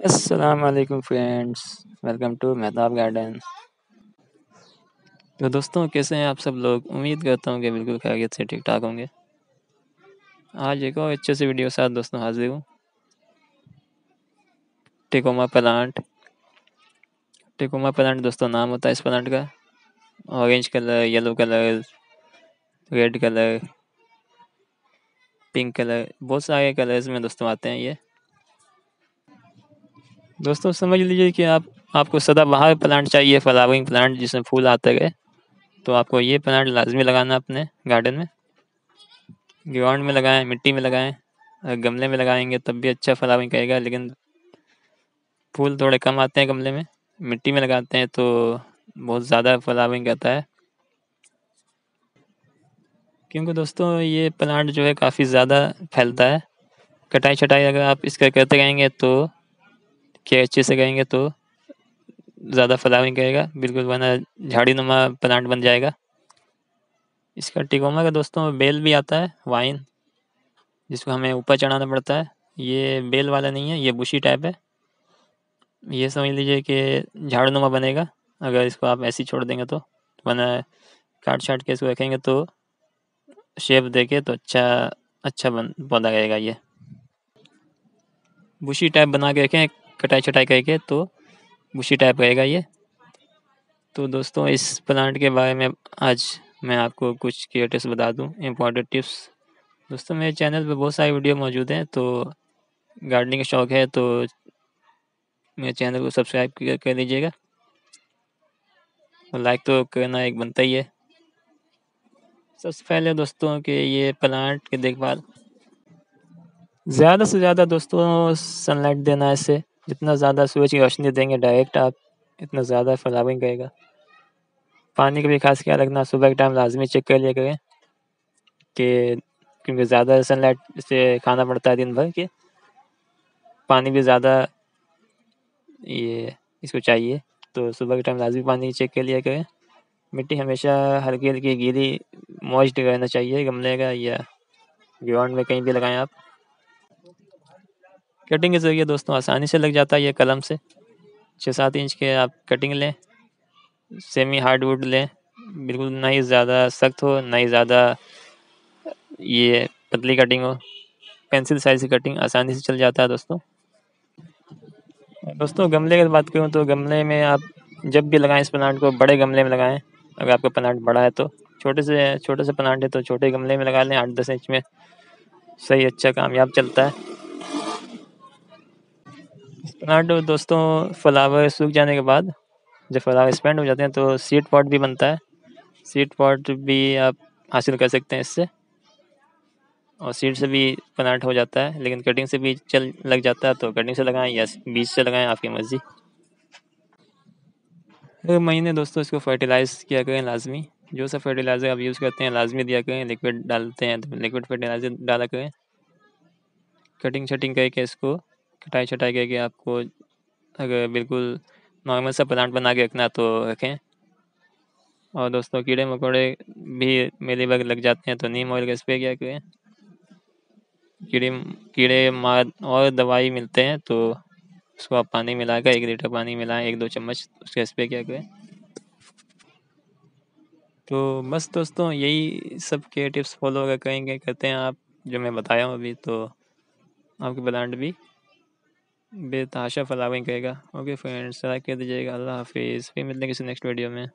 अस्सलाम वालेकुम friends welcome to Mehtab garden तो दोस्तों, कैसे हैं आप सब लोग? उम्मीद करता हूँ कि बिल्कुल खैरियत से ठीक ठाक होंगे। आज एक और अच्छे से वीडियो के साथ दोस्तों हाजिर हूँ। टिकोमा प्लांट टिकोमा प्लांट दोस्तों, नाम होता है इस प्लांट का। Orange colour yellow colour red colour pink colour बहुत सारे कलर्स में दोस्तों आते हैं ये। दोस्तों, समझ लीजिए कि आप, आपको सदाबहार प्लांट चाहिए, फ्लावरिंग प्लांट जिसमें फूल आते गए। तो आपको ये प्लांट लाजमी लगाना अपने गार्डन में। ग्राउंड में लगाएँ, मिट्टी में लगाएँ गमले में लगाएँगे तब भी अच्छा फ्लावरिंग करेगा, लेकिन फूल थोड़े कम आते हैं गमले में, मिट्टी में लगाते हैं तो बहुत ज़्यादा फ्लावरिंग करता है। क्योंकि दोस्तों, ये प्लांट जो है काफ़ी ज़्यादा फैलता है। कटाई छटाई अगर आप इसका करते रहेंगे तो के अच्छे से करेंगे तो ज़्यादा फ्लावरिंग करेगा। बिल्कुल, वरना झाड़ी नुमा प्लांट बन जाएगा। इसका टिकोमा का दोस्तों, बेल भी आता है, वाइन, जिसको हमें ऊपर चढ़ाना पड़ता है, ये बेल वाला नहीं है, ये बुशी टाइप है। ये समझ लीजिए कि झाड़ नुमा बनेगा। अगर इसको आप ऐसे छोड़ देंगे तो वरना काट छाट के इसको रखेंगे तो शेप देके तो अच्छा अच्छा बन, पौधा रहेगा ये। बुशी टाइप बना के रखें कटाई छटाई करके तो बुशी टाइप रहेगा ये। तो दोस्तों, इस प्लांट के बारे में आज मैं आपको कुछ केयर टिप्स बता दूँ इम्पोर्टेंट टिप्स दोस्तों, मेरे चैनल पे बहुत सारी वीडियो मौजूद हैं तो गार्डनिंग का शौक है तो मेरे चैनल को सब्सक्राइब कर लीजिएगा और लाइक तो करना एक बनता ही है। सबसे पहले दोस्तों के ये प्लांट की देखभाल। ज़्यादा से ज़्यादा दोस्तों सनलाइट देना है इसे। जितना ज़्यादा सूरज की रोशनी देंगे डायरेक्ट आप, इतना ज़्यादा फ्लावरिंग करेगा। पानी का भी खास ख्याल रखना, सुबह के टाइम लाजमी चेक कर लिया करें कि, क्योंकि ज़्यादा सनलाइट से खाना पड़ता है दिन भर के। पानी भी ज़्यादा, ये, इसको चाहिए। तो सुबह के टाइम लाजमी पानी चेक कर लिया करें। मिट्टी हमेशा हल्की हल्की गीली मॉइस्ट रहना चाहिए, गमले का या ग्राउंड में कहीं भी लगाएँ आप। कटिंग के ज़रिए दोस्तों आसानी से लग जाता है ये कलम से। छः सात इंच के आप कटिंग लें सेमी हार्ड वुड लें, बिल्कुल ना ही ज़्यादा सख्त हो, ना ही ज़्यादा ये पतली कटिंग हो। पेंसिल साइज़ की कटिंग आसानी से चल जाता है दोस्तों। दोस्तों गमले की बात करूँ तो गमले में आप जब भी लगाएँ इस प्लांट को, बड़े गमले में लगाएँ, अगर आपका प्लांट बड़ा है तो। छोटे से छोटे से प्लांट है तो छोटे गमले में लगा लें, आठ दस इंच में। सही अच्छा कामयाब चलता है। प्लांट दोस्तों फ्लावर सूख जाने के बाद जब फ्लावर स्पेंड हो जाते हैं तो सीड पॉट भी बनता है। सीड पॉट भी आप हासिल कर सकते हैं इससे। और सीड से भी प्लांट हो जाता है, लेकिन कटिंग से भी चल, लग जाता है तो कटिंग से लगाएँ या बीज से लगाएँ, आपकी मर्ज़ी। हर महीने दोस्तों, इसको फर्टिलाइज़ किया करें लाजमी। जो सा फर्टिलाइज़र आप यूज़ करते हैं, लाजमी दिया करें लिक्विड डालते हैं तो लिक्विड फर्टिलाइज़र डाला करें। कटिंग शटिंग करके इसको कटाई छटाई करके आपको अगर बिल्कुल नॉर्मल सा प्लांट बना के रखना तो रखें। और दोस्तों, कीड़े मकोड़े भी मेले बग लग जाते हैं तो नीम ऑयल का स्प्रे क्या करें। कीड़े कीड़े मार और दवाई मिलते हैं तो उसको आप पानी मिलाकर एक लीटर पानी मिलाएँ, एक दो चम्मच उसका स्प्रे क्या करें। तो बस दोस्तों, यही सब के टिप्स फॉलो अगर करेंगे, करते हैं आप, जो मैं बताया हूँ अभी तो आपके प्लांट भी। बेतहाशा फलावें करेगा ओके फ्रेंड्स लाइक कर दीजिएगा। अल्लाह हाफिज़। फिर मिलते हैं किसी नेक्स्ट वीडियो में।